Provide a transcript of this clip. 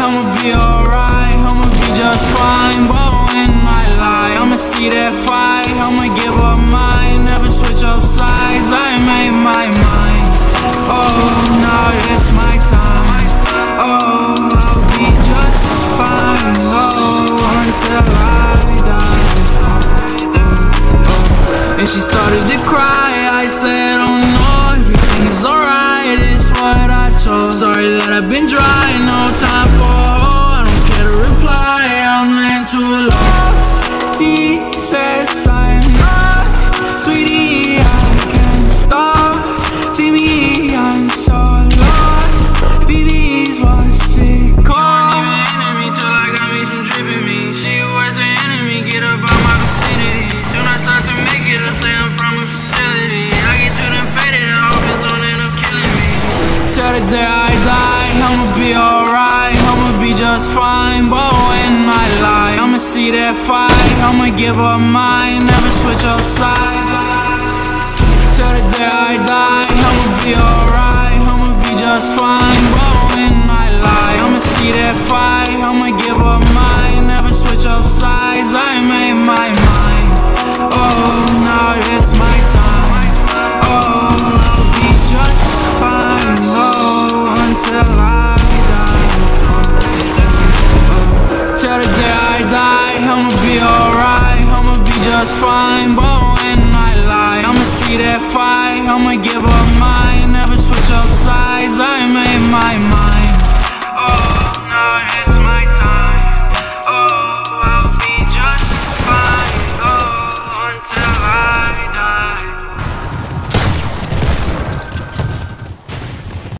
I'ma be alright, I'ma be just fine. But when I lie, I'ma see that fight. I'ma give up mine, never switch up sides. I made my mind. Oh, now it's my time. Oh, I'll be just fine. Oh, until I die. Oh. And she started to cry, I said, oh no Everything is alright, it's what I chose Sorry that I've been dry, no the day I die. I'ma be alright, I'ma be just fine. But when I lie, I'ma see that fight. I'ma give up mine, never switch up sides. Till the day I die, I'ma be alright. I'ma be just fine. But when just fine, but when